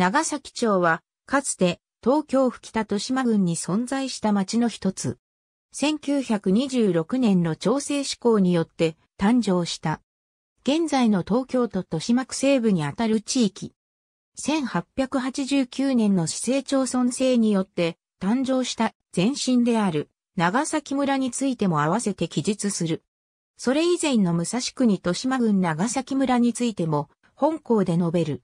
長崎町は、かつて東京府北豊島郡に存在した町の一つ。1926年の調整施行によって誕生した。現在の東京都豊島区西部にあたる地域。1889年の市政町村制によって誕生した前身である長崎村についても合わせて記述する。それ以前の武蔵国豊島郡長崎村についても本校で述べる。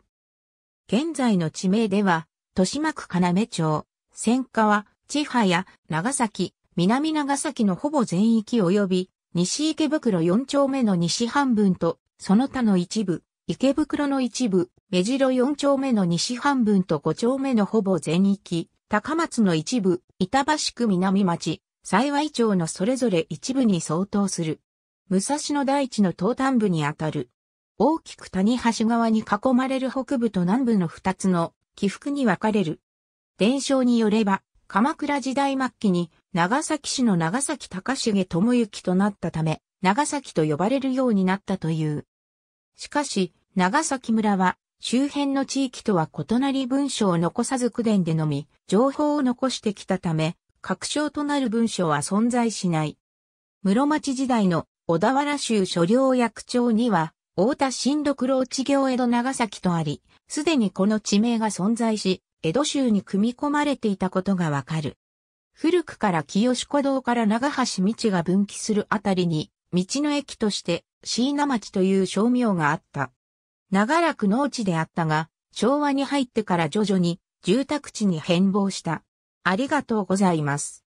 現在の地名では、豊島区要町、千川、千早、長崎、南長崎のほぼ全域及び、西池袋4丁目の西半分と、その他の一部、池袋の一部、目白4丁目の西半分と5丁目のほぼ全域、高松の一部、板橋区南町、幸町のそれぞれ一部に相当する。武蔵野大地の東端部にあたる。大きく谷橋側に囲まれる北部と南部の二つの起伏に分かれる。伝承によれば、鎌倉時代末期に長崎市の長崎高重智之となったため、長崎と呼ばれるようになったという。しかし、長崎村は周辺の地域とは異なり文書を残さず区伝でのみ、情報を残してきたため、確証となる文書は存在しない。室町時代の小田原州所領役長には、大田新六郎地行江戸長崎とあり、すでにこの地名が存在し、江戸州に組み込まれていたことがわかる。古くから清子道から長橋道が分岐するあたりに、道の駅として椎名町という商名があった。長らく農地であったが、昭和に入ってから徐々に住宅地に変貌した。ありがとうございます。